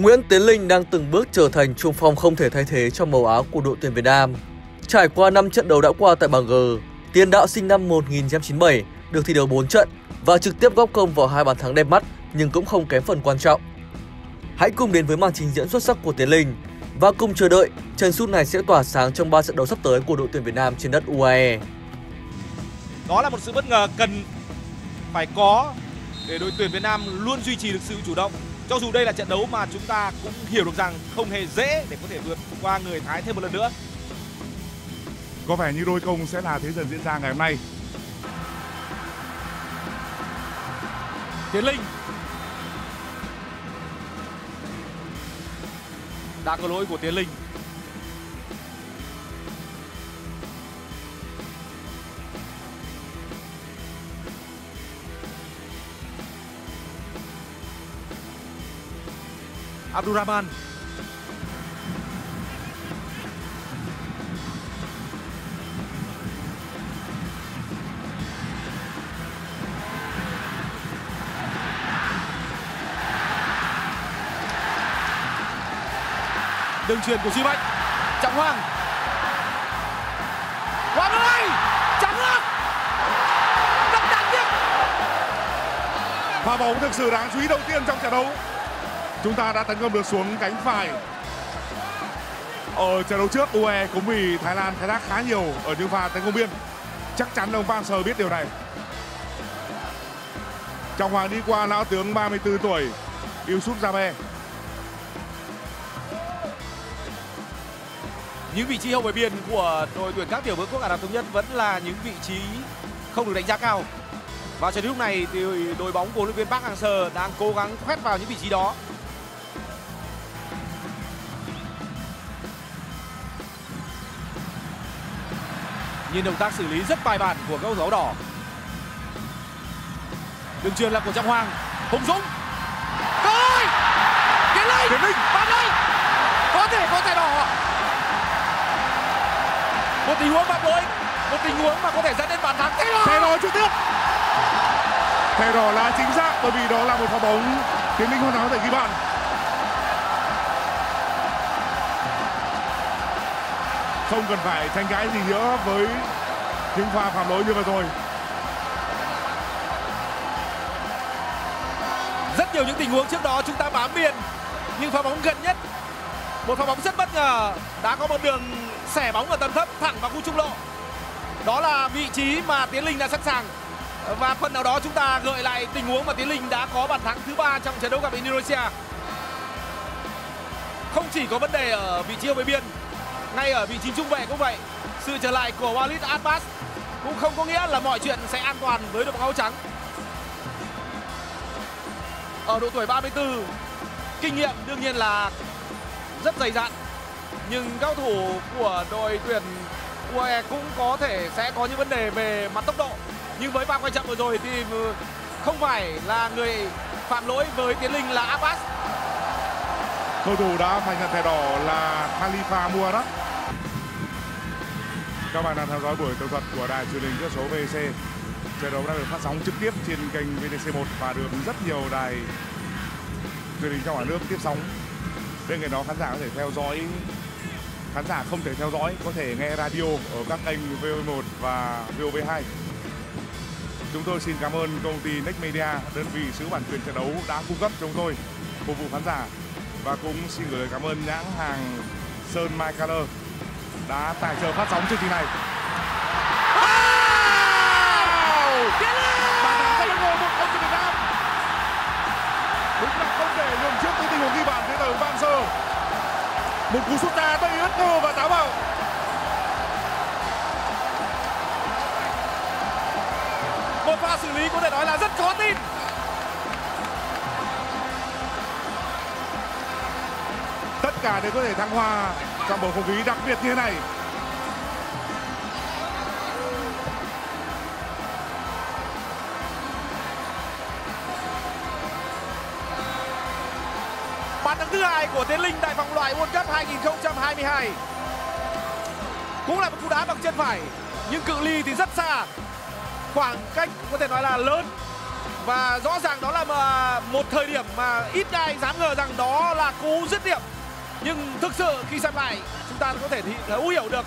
Nguyễn Tiến Linh đang từng bước trở thành trung phong không thể thay thế trong màu áo của đội tuyển Việt Nam. Trải qua 5 trận đấu đã qua tại bảng G, tiền đạo sinh năm 1997 được thi đấu 4 trận và trực tiếp góp công vào hai bàn thắng đẹp mắt nhưng cũng không kém phần quan trọng. Hãy cùng đến với màn trình diễn xuất sắc của Tiến Linh và cùng chờ đợi chân sút này sẽ tỏa sáng trong 3 trận đấu sắp tới của đội tuyển Việt Nam trên đất UAE. Đó là một sự bất ngờ cần phải có để đội tuyển Việt Nam luôn duy trì được sự chủ động. Cho dù đây là trận đấu mà chúng ta cũng hiểu được rằng không hề dễ để có thể vượt qua người Thái thêm một lần nữa. Có vẻ như đôi công sẽ là thế dần diễn ra ngày hôm nay. Tiến Linh đã có lỗi của Tiến Linh Abdurrahman. Đường truyền của Duy Mạnh. Trọng Hoàng. Hoàng ơi Trọng Hoàng! Rất đáng tiếc Pha bóng thực sự đáng chú ý đầu tiên trong trận đấu. Chúng ta đã tấn công được xuống cánh phải. Ở trận đấu trước UE cũng bị Thái Lan khai thác khá nhiều ở những pha tấn công biên. Chắc chắn ông Van Sơ biết điều này. Trọng Hoàng đi qua, lão tướng 34 tuổi Yusuf Jame những vị trí hậu vệ biên của đội tuyển các tiểu vương quốc Ả Rập thống nhất vẫn là những vị trí không được đánh giá cao và cho đến lúc này thì đội bóng của huấn luyện viên Park Hang-seo đang cố gắng khoét vào những vị trí đó nhìn động tác xử lý rất bài bản của các cầu thủ áo đỏ. Đường truyền là của Trọng Hoàng. Hùng Dũng. Cơ hội Tiến Linh! Tiến Linh. bắn lên có thể có thẻ đỏ. Một tình huống phạm lỗi một tình huống mà có thể dẫn đến bàn thắng. Thế Thẻ đỏ trực tiếp. Thẻ đỏ là chính xác bởi vì đó là một pha bóng. Tiến Linh hoàn có thể ghi bàn. Không cần phải tranh cãi gì nữa với những pha phạm lỗi như vừa rồi. rất nhiều những tình huống trước đó chúng ta bám biên nhưng pha bóng gần nhất, một pha bóng rất bất ngờ, đã có một đường xẻ bóng ở tầm thấp thẳng vào khu trung lộ. Đó là vị trí mà tiến linh đã sẵn sàng. Và phần nào đó chúng ta gợi lại tình huống mà tiến linh đã có bàn thắng thứ ba trong trận đấu gặp indonesia. Không chỉ có vấn đề ở vị trí ở bên biên ngay ở vị trí trung vệ cũng vậy, sự trở lại của Walid Abbas cũng không có nghĩa là mọi chuyện sẽ an toàn với đội bóng áo trắng. Ở độ tuổi 34 kinh nghiệm đương nhiên là rất dày dặn nhưng cao thủ của đội tuyển UAE cũng có thể sẽ có những vấn đề về mặt tốc độ. Nhưng với pha quay chậm vừa rồi thì không phải là người phạm lỗi với tiến linh là Abbas. Cầu thủ đã phải nhận thẻ đỏ là Khalifa Muarat. Các bạn đang theo dõi buổi tường thuật của đài truyền hình kỹ số VC. Trận đấu đang được phát sóng trực tiếp trên kênh VTC1 và được rất nhiều đài truyền hình trong cả nước tiếp sóng. Bên cạnh đó khán giả có thể theo dõi khán giả không thể theo dõi có thể nghe radio ở các kênh VV1 và VOV2. Chúng tôi xin cảm ơn công ty Next Media, đơn vị sở hữu bản quyền trận đấu đã cung cấp cho chúng tôi phục vụ khán giả và cũng xin gửi lời cảm ơn nhãn hàng Sơn My Color đã tài trợ phát sóng chương trình này. Bàn thắng một không cho Việt Nam. Đúng là không thể lường trước cái tình huống ghi bàn thế từ Van Sơ. Một cú sút ra đầy bất ngờ và táo bạo. một pha xử lý có thể nói là rất khó tin cả đều có thể thăng hoa. Trong bầu không khí đặc biệt như thế này. bàn thắng thứ hai của tiến linh tại vòng loại World Cup 2022 cũng là một cú đá bằng chân phải, nhưng cự ly thì rất xa. Khoảng cách có thể nói là lớn. Và rõ ràng đó là một thời điểm mà ít ai dám ngờ rằng đó là cú cú dứt điểm nhưng thực sự khi xem lại, chúng ta có thể thấu hiểu được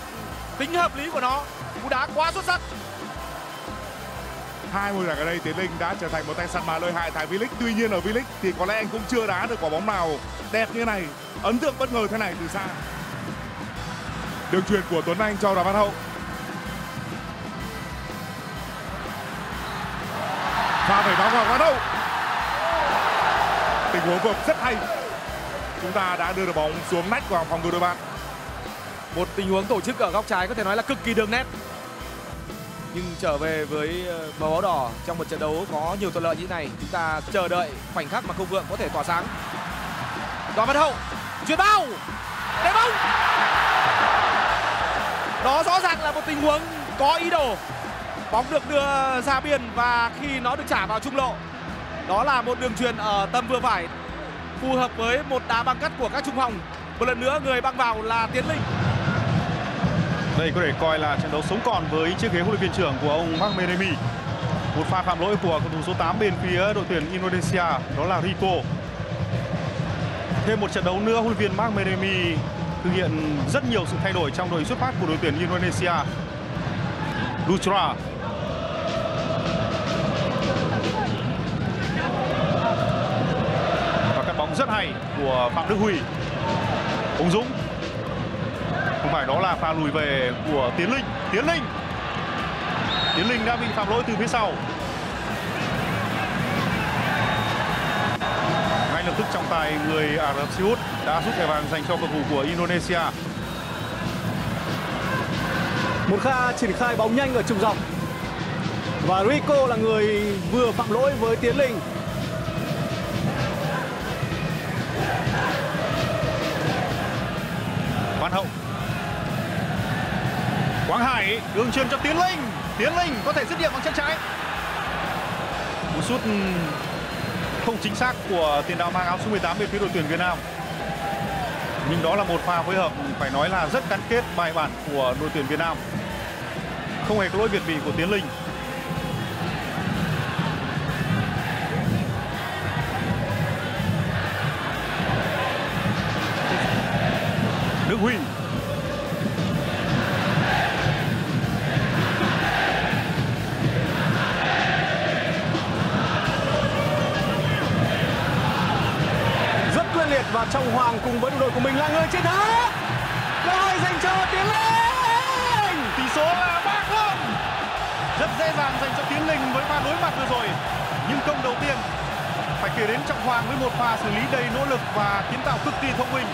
tính hợp lý của nó. Cú đá quá xuất sắc. Hai mùa giải ở đây, tiến linh đã trở thành một tay săn mà lợi hại tại V-League. Tuy nhiên ở V-League thì có lẽ anh cũng chưa đá được quả bóng nào đẹp như này. Ấn tượng bất ngờ thế này từ xa. Đường truyền của tuấn anh cho đoàn văn hậu. Pha phải bóng vào Văn Hậu. tình huống vượt rất hay chúng ta đã đưa được bóng xuống nách vào phòng ngự đội bạn. Một tình huống tổ chức ở góc trái có thể nói là cực kỳ đường nét. Nhưng trở về với ờ, màu áo đỏ trong một trận đấu có nhiều thuận lợi như thế này, chúng ta chờ đợi khoảnh khắc mà công vượng có thể tỏa sáng. Đoàn văn hậu, chuyền bao để bóng. Đó rõ ràng là một tình huống có ý đồ. Bóng được đưa ra biên và khi nó được trả vào trung lộ, đó là một đường truyền ở tầm vừa phải phù hợp với một đá băng cắt của các trung phòng một lần nữa người băng vào là tiến linh đây có thể coi là trận đấu sống còn với chiếc ghế huấn luyện viên trưởng của ông Mark Menemi. Một pha phạm lỗi của cầu thủ số 8 bên phía đội tuyển Indonesia, đó là Rico. Thêm một trận đấu nữa, huấn luyện viên Mark Menemi thực hiện rất nhiều sự thay đổi trong đội xuất phát của đội tuyển Indonesia. Dutra rất hay của Phạm Đức Huy. Hùng Dũng, không phải đó là pha lùi về của Tiến Linh. Tiến Linh! Tiến Linh đã bị phạm lỗi từ phía sau. Ngay lập tức trọng tài người Ả Rập Xê Út đã rút thẻ vàng dành cho cầu thủ của Indonesia. Một pha triển khai bóng nhanh ở trục dọc. Và Rico là người vừa phạm lỗi với Tiến Linh. Đường truyền cho Tiến Linh. Tiến Linh có thể dứt điểm bằng chân trái. Cú sút ừ, không chính xác của tiền đạo mang áo số 18 bên phía đội tuyển Việt Nam. Nhưng đó là một pha phối hợp, phải nói là rất gắn kết bài bản của đội tuyển Việt Nam. Không hề có lỗi việt vị của Tiến Linh. Đức Huy người chiến thắng. Cơ hội dành cho Tiến Linh. Tỷ số là ba không. Rất dễ dàng dành cho Tiến Linh với pha đối mặt vừa rồi. Nhưng công đầu tiên phải kể đến Trọng Hoàng với một pha xử lý đầy nỗ lực và kiến tạo cực kỳ thông minh.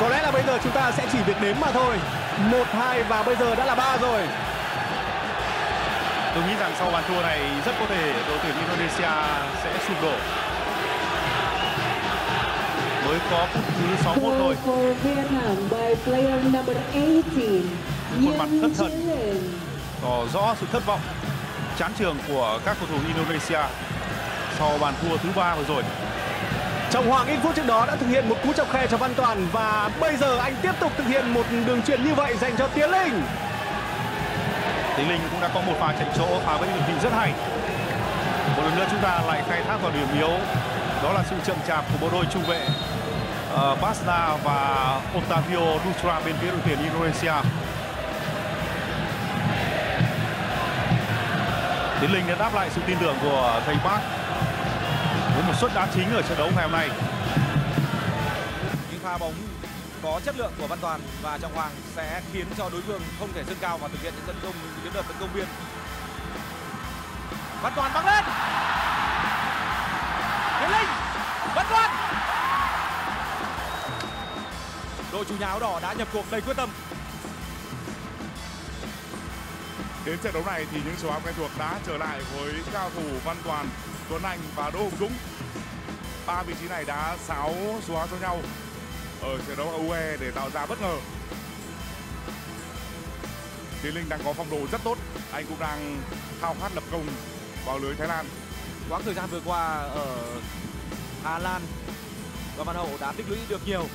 Có lẽ là bây giờ chúng ta sẽ chỉ việc đếm mà thôi. Một hai và bây giờ đã là ba rồi. Tôi nghĩ rằng sau bàn thua này rất có thể đội tuyển Indonesia sẽ sụp đổ mới có phút thứ 61 thôi. Goal for Vietnam by player number 18, Khuôn mặt thất thần. Tỏ rõ sự thất vọng chán trường của các cầu thủ Indonesia sau bàn thua thứ ba vừa rồi. Trọng Hoàng ít phút trước đó đã thực hiện một cú chọc khe cho Văn Toàn và bây giờ anh tiếp tục thực hiện một đường truyền như vậy dành cho Tiến Linh. Tiến Linh cũng đã có một pha chạy chỗ. Phá với đường hình rất hay. Một lần nữa chúng ta lại khai thác vào điểm yếu. Đó là sự chậm chạp của bộ đôi trung vệ uh, Basna và Otavio Dutra bên phía đội tuyển Indonesia Tiến Linh đã đáp lại sự tin tưởng của thầy Park với một suất đá chính ở trận đấu ngày hôm nay những pha bóng có chất lượng của Văn Toàn và Trọng Hoàng sẽ khiến cho đối phương không thể dâng cao và thực hiện những tấn công những đợt tấn công biên. Văn Toàn băng lên. Tiến Linh, Văn Toàn. Đội chủ nhà áo đỏ đã nhập cuộc đầy quyết tâm. Đến trận đấu này thì những số áo quen thuộc đã trở lại với cao thủ Văn Toàn, Tuấn Anh và Đỗ Hùng Dũng. Ba vị trí này đã sáo số áo cho nhau ở trận đấu UE để tạo ra bất ngờ. Tiến Linh đang có phong độ rất tốt, anh cũng đang khao khát lập công vào lưới Thái Lan. Quãng thời gian vừa qua ở Hà Lan và Văn Hậu đã tích lũy được nhiều.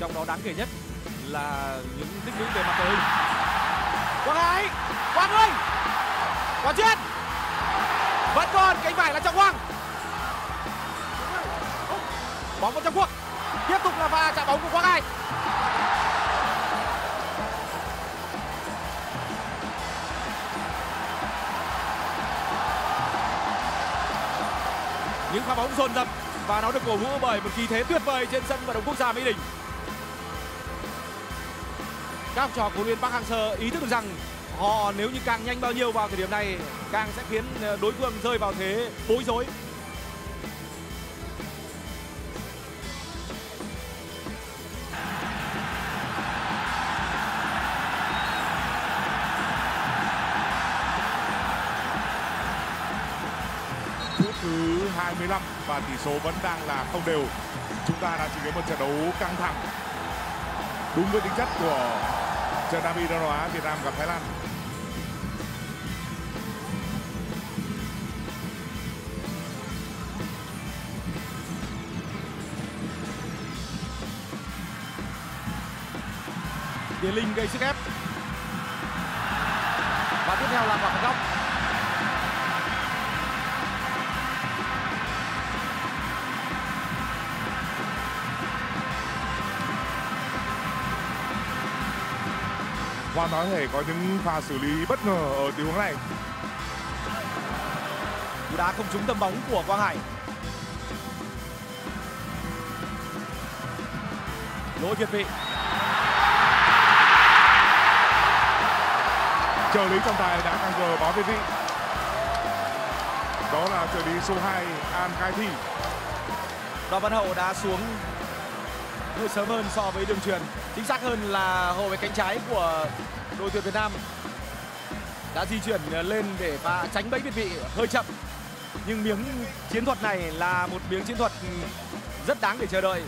Trong đó đáng kể nhất là những tích lũy về mặt đội hình. Quang Hải, Quang ơi, Quang Chuyên, vẫn còn cánh phải là Trọng Quang. Bóng vào trong cuộc, tiếp tục là pha chạm bóng của Quang Hải những pha bóng dồn dập và nó được cổ vũ bởi một khí thế tuyệt vời trên sân vận động quốc gia Mỹ Đình. Các học trò của huấn luyện Park Hang-seo ý thức được rằng họ nếu như càng nhanh bao nhiêu vào thời điểm này, càng sẽ khiến ờ, đối phương rơi vào thế bối rối. phút thứ 25 và tỷ số vẫn đang là không đều. Chúng ta đang chứng kiến một trận đấu căng thẳng. Đúng với tính chất của trận Nam Đông Nam Á, Việt Nam gặp Thái Lan. Tiến Linh gây sức ép. Và tiếp theo là quả phạt góc. Hoàn toàn có thể có những pha xử lý bất ngờ ở tình huống này. Cú đá không trúng tầm bóng của Quang Hải. Lỗi việt vị. Trợ lý trọng tài đã càng giờ báo về vị. Đó là trợ lý số 2 An Khai Thi. Đoàn Văn Hậu đã xuống hơi sớm hơn so với đường truyền. Chính xác hơn là hậu vệ cánh trái của đội tuyển Việt Nam đã di chuyển lên để và tránh bẫy việt vị hơi chậm. Nhưng miếng chiến thuật này là một miếng chiến thuật rất đáng để chờ đợi